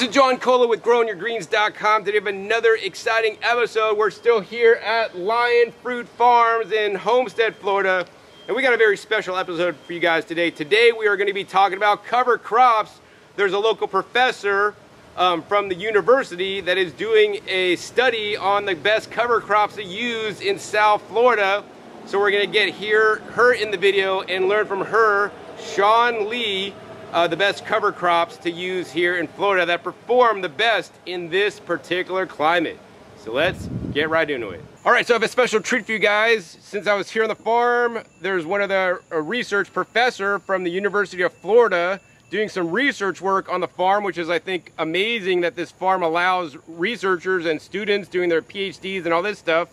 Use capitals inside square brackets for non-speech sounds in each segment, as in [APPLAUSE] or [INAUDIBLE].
This is John Kohler with GrowingYourGreens.com. Today we have another exciting episode. We're still here at Lion Fruit Farms in Homestead, Florida. And we got a very special episode for you guys today. Today we are going to be talking about cover crops. There's a local professor um, from the university that is doing a study on the best cover crops to use in South Florida. So we're going to get here her in the video and learn from her, Shawn Li, uh, the best cover crops to use here in Florida that perform the best in this particular climate. So let's get right into it. All right, so I have a special treat for you guys. Since I was here on the farm, there's one of the research professor from the University of Florida doing some research work on the farm, which is I think amazing that this farm allows researchers and students doing their PhDs and all this stuff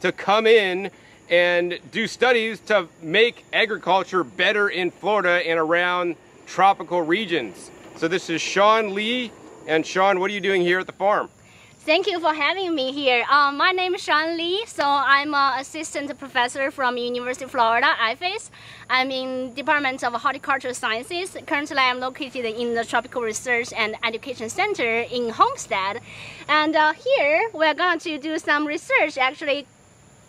to come in and do studies to make agriculture better in Florida and around tropical regions. So this is Shawn Li. And Shawn, what are you doing here at the farm? Thank you for having me here. Um, my name is Shawn Li, so I'm an assistant professor from University of Florida, IFAS. I'm in Department of Horticultural Sciences. Currently, I'm located in the Tropical Research and Education Center in Homestead. And uh, here, we're going to do some research actually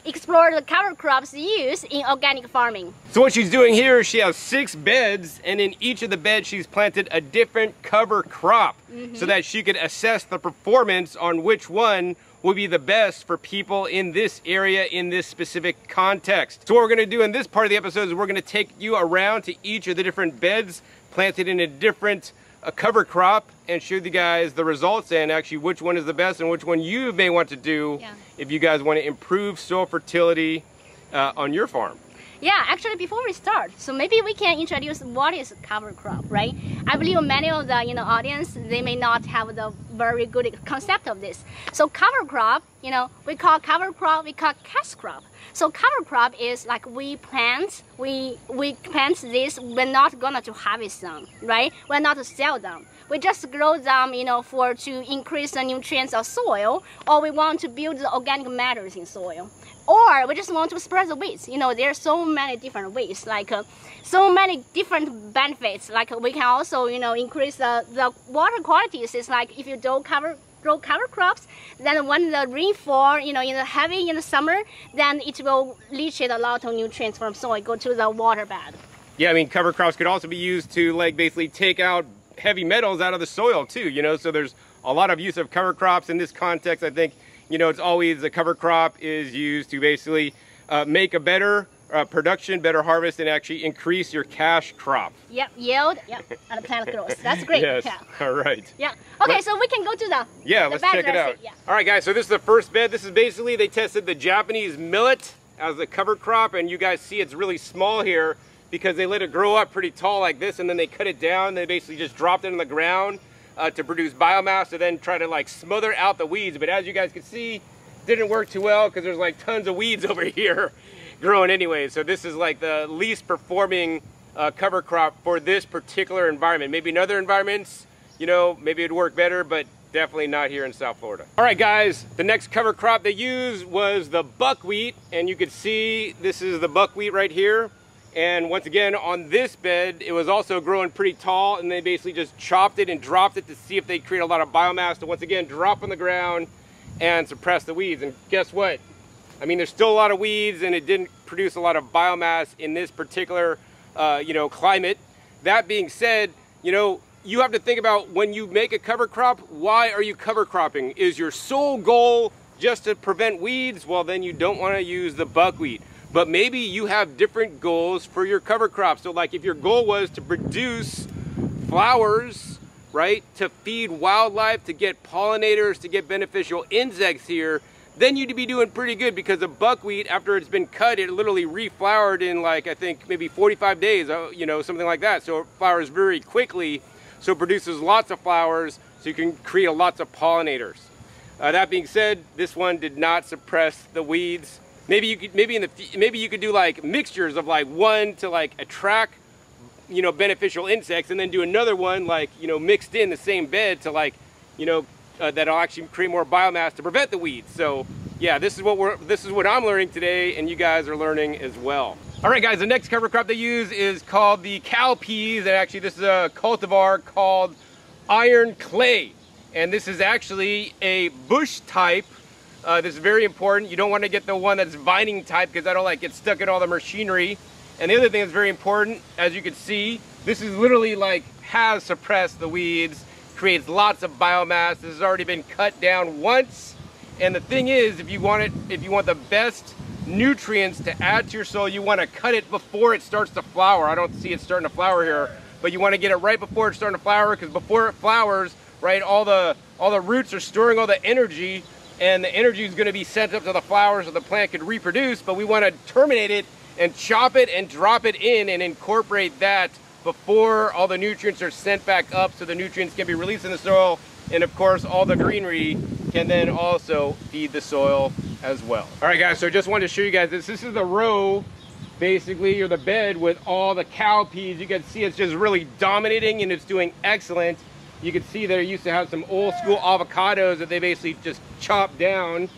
explore the cover crops used in organic farming. So what she's doing here is she has six beds and in each of the beds she's planted a different cover crop mm -hmm. so that she could assess the performance on which one will be the best for people in this area in this specific context. So what we're gonna do in this part of the episode is we're gonna take you around to each of the different beds planted in a different a cover crop and show you guys the results and actually which one is the best and which one you may want to do yeah. if you guys want to improve soil fertility uh, on your farm. Yeah, actually before we start, so maybe we can introduce what is cover crop, right? I believe many of the you know audience, they may not have the very good concept of this. So cover crop, you know, we call cover crop, we call cash crop. So cover crop is like we plant, we we plant this, we're not gonna to harvest them, right? We're not to sell them. We just grow them, you know, for to increase the nutrients of soil, or we want to build the organic matters in soil or we just want to spread the weeds. You know, there are so many different ways, like uh, so many different benefits. Like we can also, you know, increase the, the water qualities. It's like if you don't cover grow cover crops, then when the rainfall, you know, in the heavy in the summer, then it will leach a lot of nutrients from soil go to the water bed. Yeah, I mean, cover crops could also be used to like basically take out heavy metals out of the soil too, you know, so there's a lot of use of cover crops in this context. I think you know, it's always the cover crop is used to basically uh, make a better uh, production, better harvest, and actually increase your cash crop. Yep, yield, yep, and plant growth. That's great. yes, yeah. all right. Yeah, okay, Let, so we can go to the Yeah, the let's check it out. Yeah. All right, guys, so this is the first bed. This is basically, they tested the Japanese millet as a cover crop, and you guys see it's really small here because they let it grow up pretty tall like this, and then they cut it down. They basically just dropped it in the ground uh, to produce biomass to then try to like smother out the weeds. But as you guys can see, didn't work too well because there's like tons of weeds [LAUGHS] over here growing anyway. So this is like the least performing uh, cover crop for this particular environment. Maybe in other environments, you know, maybe it'd work better, but definitely not here in South Florida. All right, guys, the next cover crop they used was the buckwheat. And you can see this is the buckwheat right here. And once again, on this bed, it was also growing pretty tall and they basically just chopped it and dropped it to see if they create a lot of biomass to once again drop on the ground and suppress the weeds. And guess what? I mean, there's still a lot of weeds and it didn't produce a lot of biomass in this particular, uh, you know, climate. That being said, you know, you have to think about when you make a cover crop, why are you cover cropping? Is your sole goal just to prevent weeds? Well, then you don't want to use the buckwheat but maybe you have different goals for your cover crop. So like if your goal was to produce flowers, right, to feed wildlife, to get pollinators, to get beneficial insects here, then you'd be doing pretty good because the buckwheat, after it's been cut, it literally reflowered in like, I think maybe 45 days, uh, you know, something like that. So it flowers very quickly, so it produces lots of flowers, so you can create lots of pollinators. Uh, that being said, this one did not suppress the weeds. Maybe you could maybe in the maybe you could do like mixtures of like one to like attract you know beneficial insects and then do another one like you know mixed in the same bed to like you know uh, that'll actually create more biomass to prevent the weeds. So yeah, this is what we're this is what I'm learning today and you guys are learning as well. All right guys, the next cover crop they use is called the cowpeas and actually this is a cultivar called iron clay. And this is actually a bush type. Uh, this is very important. You don't want to get the one that's vining type because that'll like get stuck in all the machinery. And the other thing that's very important, as you can see, this is literally like has suppressed the weeds, creates lots of biomass. This has already been cut down once. And the thing is, if you want it, if you want the best nutrients to add to your soil, you want to cut it before it starts to flower. I don't see it starting to flower here, but you want to get it right before it's starting to flower because before it flowers, right, all the all the roots are storing all the energy and the energy is going to be sent up to the flowers so the plant can reproduce, but we want to terminate it and chop it and drop it in and incorporate that before all the nutrients are sent back up so the nutrients can be released in the soil and of course all the greenery can then also feed the soil as well. All right guys, so I just wanted to show you guys this. This is the row basically or the bed with all the cowpeas. You can see it's just really dominating and it's doing excellent. You can see they used to have some old school avocados that they basically just chopped down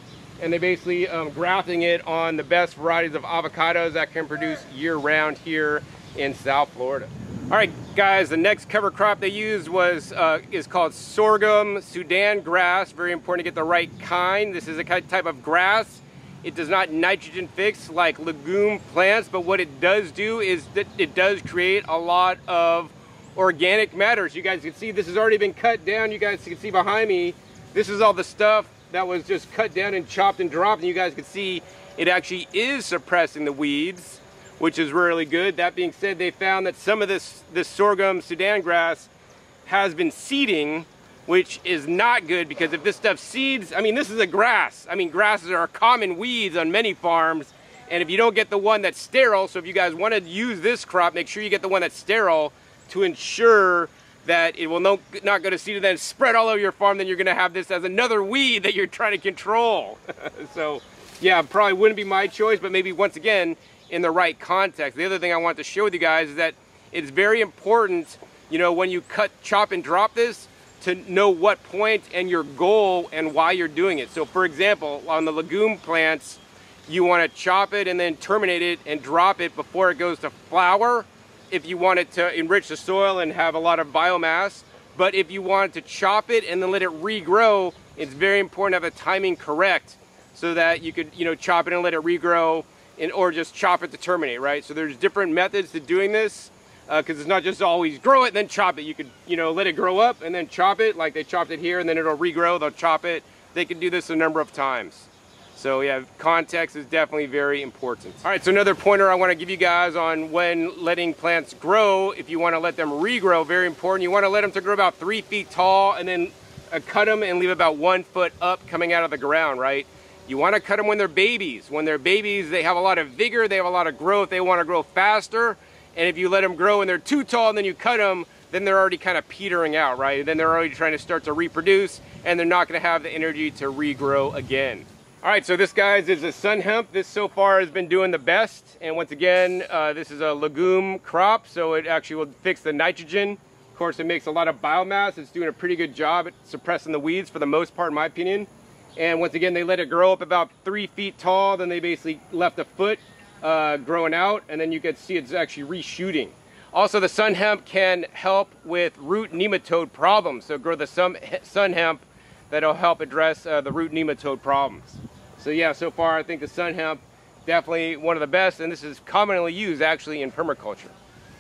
and they're basically um, grafting it on the best varieties of avocados that can produce year round here in South Florida. All right, guys, the next cover crop they used was uh, is called sorghum Sudan grass. Very important to get the right kind. This is a type of grass. It does not nitrogen fix like legume plants, but what it does do is that it does create a lot of organic matters. You guys can see, this has already been cut down. You guys can see behind me, this is all the stuff that was just cut down and chopped and dropped. And you guys can see it actually is suppressing the weeds, which is really good. That being said, they found that some of this, this sorghum Sudan grass has been seeding, which is not good because if this stuff seeds, I mean, this is a grass. I mean, grasses are common weeds on many farms. And if you don't get the one that's sterile, so if you guys want to use this crop, make sure you get the one that's sterile to ensure that it will no, not go to seed and then spread all over your farm, then you're gonna have this as another weed that you're trying to control. [LAUGHS] so yeah, probably wouldn't be my choice, but maybe once again, in the right context. The other thing I want to share with you guys is that it's very important, you know, when you cut, chop and drop this, to know what point and your goal and why you're doing it. So for example, on the legume plants, you wanna chop it and then terminate it and drop it before it goes to flower if you wanted to enrich the soil and have a lot of biomass. But if you wanted to chop it and then let it regrow, it's very important to have the timing correct so that you could, you know, chop it and let it regrow and, or just chop it to terminate, right? So there's different methods to doing this because uh, it's not just always grow it and then chop it. You could, you know, let it grow up and then chop it like they chopped it here and then it'll regrow, they'll chop it. They can do this a number of times. So yeah, context is definitely very important. All right, so another pointer I wanna give you guys on when letting plants grow, if you wanna let them regrow, very important. You wanna let them to grow about three feet tall and then uh, cut them and leave about one foot up coming out of the ground, right? You wanna cut them when they're babies. When they're babies, they have a lot of vigor, they have a lot of growth, they wanna grow faster. And if you let them grow and they're too tall and then you cut them, then they're already kind of petering out, right? Then they're already trying to start to reproduce and they're not gonna have the energy to regrow again. All right, so this guys is a sun hemp. This so far has been doing the best. And once again, uh, this is a legume crop, so it actually will fix the nitrogen. Of course, it makes a lot of biomass. It's doing a pretty good job at suppressing the weeds for the most part, in my opinion. And once again, they let it grow up about three feet tall. Then they basically left a foot uh, growing out, and then you can see it's actually reshooting. Also, the sun hemp can help with root nematode problems. So grow the sun, hemp that'll help address uh, the root nematode problems. So yeah, so far I think the sun hemp definitely one of the best and this is commonly used actually in permaculture.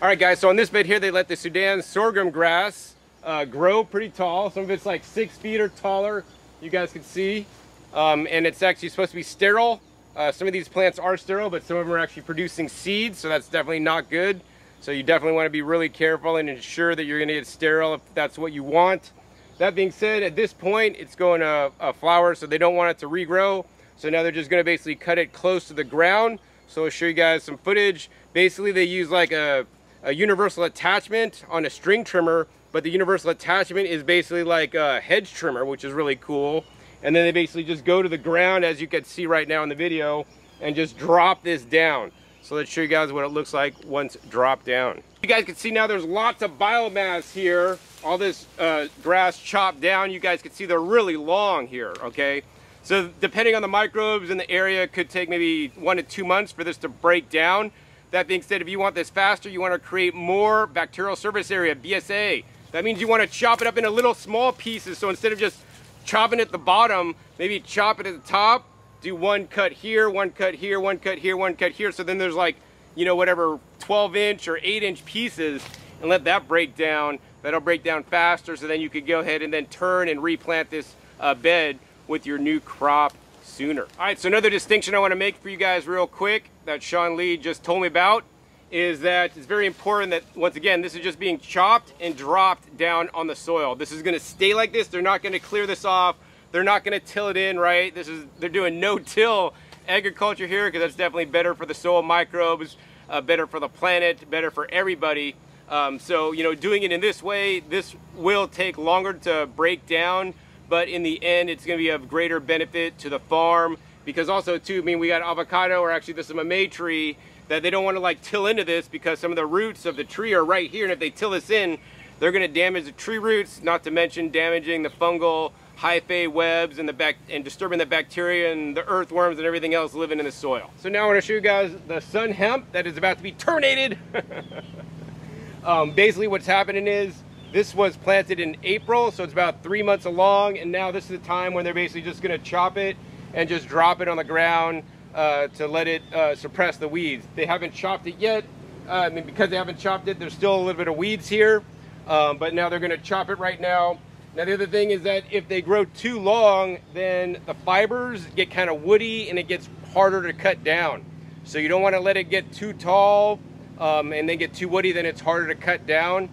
All right guys, so on this bed here they let the Sudan sorghum grass uh, grow pretty tall. Some of it's like six feet or taller, you guys can see. Um, and it's actually supposed to be sterile. Uh, some of these plants are sterile, but some of them are actually producing seeds, so that's definitely not good. So you definitely want to be really careful and ensure that you're going to get sterile if that's what you want. That being said, at this point, it's going to a flower, so they don't want it to regrow. So now they're just gonna basically cut it close to the ground. So I'll show you guys some footage. Basically they use like a, a universal attachment on a string trimmer, but the universal attachment is basically like a hedge trimmer, which is really cool. And then they basically just go to the ground, as you can see right now in the video, and just drop this down. So let's show you guys what it looks like once dropped down. You guys can see now there's lots of biomass here. All this uh, grass chopped down. You guys can see they're really long here, okay? So depending on the microbes in the area, it could take maybe one to two months for this to break down. That being said, if you want this faster, you want to create more bacterial surface area, BSA. That means you want to chop it up into little small pieces. So instead of just chopping at the bottom, maybe chop it at the top, do one cut here, one cut here, one cut here, one cut here. So then there's like, you know, whatever 12 inch or 8 inch pieces and let that break down. That'll break down faster so then you could go ahead and then turn and replant this uh, bed with your new crop sooner. All right, so another distinction I want to make for you guys real quick that Shawn Li just told me about is that it's very important that, once again, this is just being chopped and dropped down on the soil. This is gonna stay like this. They're not gonna clear this off. They're not gonna till it in, right? This is, they're doing no-till agriculture here because that's definitely better for the soil microbes, uh, better for the planet, better for everybody. Um, so, you know, doing it in this way, this will take longer to break down, but in the end, it's gonna be of greater benefit to the farm because also too, I mean, we got avocado or actually this is a May tree that they don't want to like till into this because some of the roots of the tree are right here and if they till this in they're going to damage the tree roots not to mention damaging the fungal hyphae webs and the back and disturbing the bacteria and the earthworms and everything else living in the soil. So now I want to show you guys the sun hemp that is about to be terminated. [LAUGHS] um, basically what's happening is this was planted in April so it's about three months along and now this is the time when they're basically just going to chop it and just drop it on the ground uh, to let it uh, suppress the weeds. They haven't chopped it yet. Uh, I mean, because they haven't chopped it, there's still a little bit of weeds here. Um, but now they're going to chop it right now. Now the other thing is that if they grow too long, then the fibers get kind of woody and it gets harder to cut down. So you don't want to let it get too tall um, and then get too woody, then it's harder to cut down.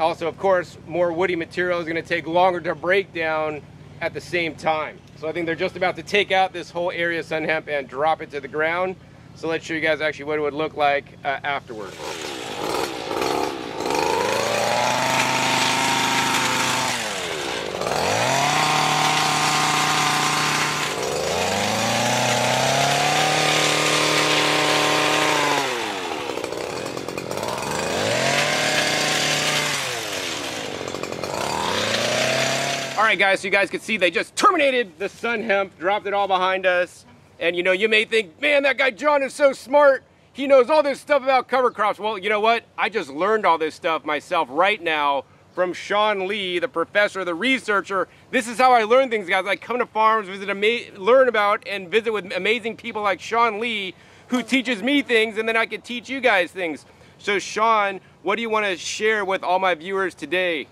Also, of course, more woody material is going to take longer to break down at the same time. So I think they're just about to take out this whole area of sun hemp and drop it to the ground. So let's show you guys actually what it would look like uh, afterwards. Right, guys, so you guys can see they just terminated the sun hemp, dropped it all behind us. And you know, you may think, man, that guy John is so smart. He knows all this stuff about cover crops. Well, you know what? I just learned all this stuff myself right now from Shawn Li, the professor, the researcher. This is how I learn things, guys. I come to farms, visit, learn about, and visit with amazing people like Shawn Li, who teaches me things, and then I can teach you guys things. So, Shawn, what do you want to share with all my viewers today?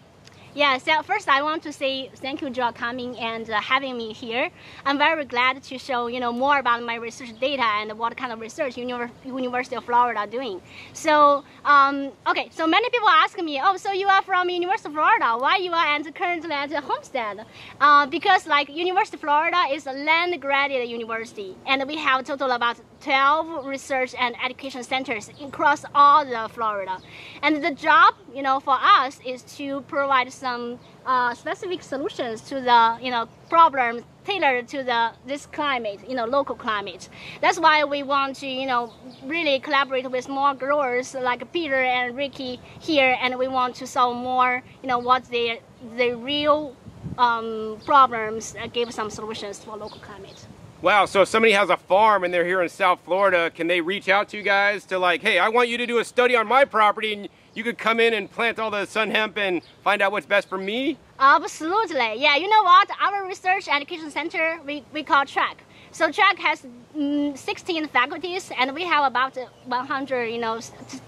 Yeah, so first I want to say thank you, Joe, coming and uh, having me here. I'm very glad to show you know more about my research data and what kind of research Univer University of Florida doing. So, um, okay, so many people ask me, oh, so you are from University of Florida? Why you are at, currently at Homestead? Uh, because like University of Florida is a land-granted university, and we have total about 12 research and education centers across all the Florida. And the job, you know, for us is to provide some uh, specific solutions to the, you know, problems tailored to the this climate, you know, local climate. That's why we want to, you know, really collaborate with more growers like Peter and Ricky here, and we want to solve more, you know, what the the real um, problems, uh, give some solutions for local climate. Wow, so if somebody has a farm and they're here in South Florida, can they reach out to you guys to like, hey, I want you to do a study on my property and you could come in and plant all the sun hemp and find out what's best for me? Absolutely. Yeah, you know what? Our research education center, we, we call TREC. So TREC has mm, 16 faculties and we have about 100 you know,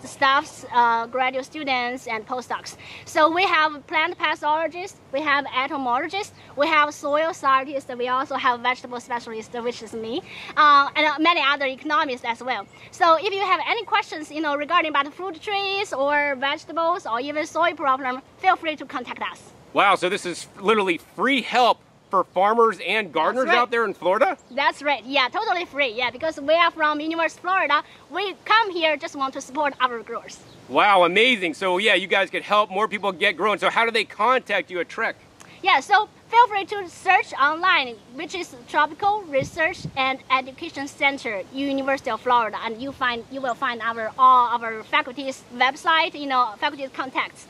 staffs, uh, graduate students and postdocs. So we have plant pathologists, we have entomologists, we have soil scientists, we also have vegetable specialists, which is me, uh, and many other economists as well. So if you have any questions you know, regarding about fruit trees or vegetables or even soil problem, feel free to contact us. Wow, so this is literally free help for farmers and gardeners right. out there in Florida? That's right. Yeah, totally free. Yeah, because we are from University of Florida. We come here just want to support our growers. Wow, amazing. So yeah, you guys could help more people get growing. So how do they contact you at TREC? Yeah, so feel free to search online, which is Tropical Research and Education Center, University of Florida, and you find you will find our all our faculty's website, you know, faculty's contacts.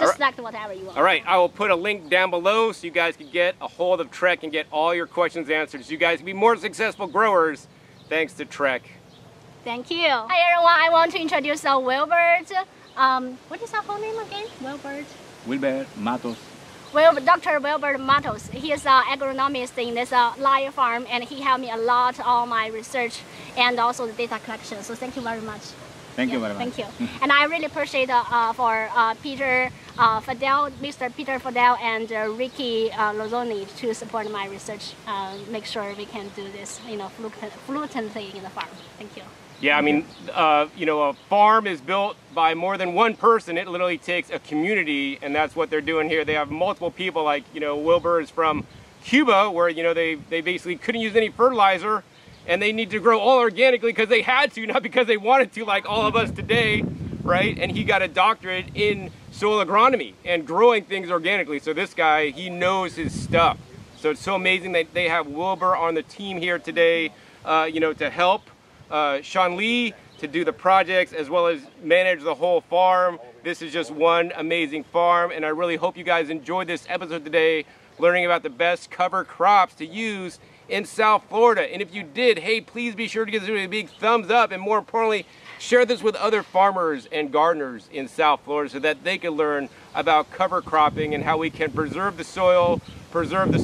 Just right. select whatever you want. All right, I will put a link down below so you guys can get a hold of TREC and get all your questions answered so you guys can be more successful growers thanks to TREC. Thank you. Hi everyone, I want to introduce uh, Wilbert. Um, what is our whole name again? Wilbert. Wilbert Matos. Well, Dr. Wilbert Matos, he is an agronomist in this uh, lion farm, and he helped me a lot on my research and also the data collection. So thank you very much. Thank you Yeah, very much. Thank you. and I really appreciate uh, uh, for uh, Peter uh, Fadel, Mr. Peter Fadel, and uh, Ricky uh, Lozoni to support my research. Uh, make sure we can do this, you know, fluent- fluently in the farm. Thank you. Yeah, I mean, uh, you know, a farm is built by more than one person. It literally takes a community, and that's what they're doing here. They have multiple people, like, you know, Wilbur is from Cuba, where, you know, they, they basically couldn't use any fertilizer, and they need to grow all organically because they had to, not because they wanted to, like all of us today, right? And he got a doctorate in soil agronomy and growing things organically. So this guy, he knows his stuff. So it's so amazing that they have Wilbur on the team here today, uh, you know, to help uh, Shawn Li to do the projects as well as manage the whole farm. This is just one amazing farm, and I really hope you guys enjoyed this episode today, learning about the best cover crops to use in South Florida. And if you did, hey, please be sure to give this video a big thumbs up, and more importantly, share this with other farmers and gardeners in South Florida so that they can learn about cover cropping and how we can preserve the soil, preserve the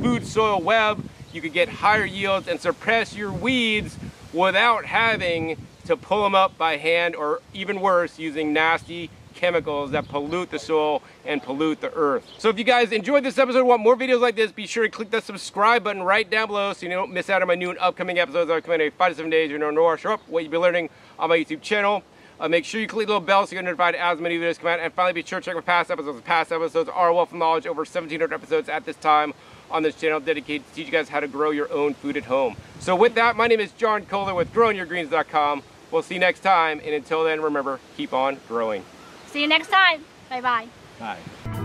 food soil web, you can get higher yields and suppress your weeds without having to pull them up by hand or even worse, using nasty chemicals that pollute the soil and pollute the earth. So if you guys enjoyed this episode want more videos like this, be sure to click that subscribe button right down below so you don't miss out on my new and upcoming episodes are coming every five to seven days. You know, know show up what you'll be learning on my YouTube channel. Uh, make sure you click the little bell so you get notified as many videos come out. And finally, be sure to check my past episodes. Past episodes are wealth of knowledge, over 1,700 episodes at this time on this channel dedicated to teach you guys how to grow your own food at home. So with that, my name is John Kohler with GrowingYourGreens.com. We'll see you next time, and until then, remember, keep on growing. See you next time. Bye bye. Bye.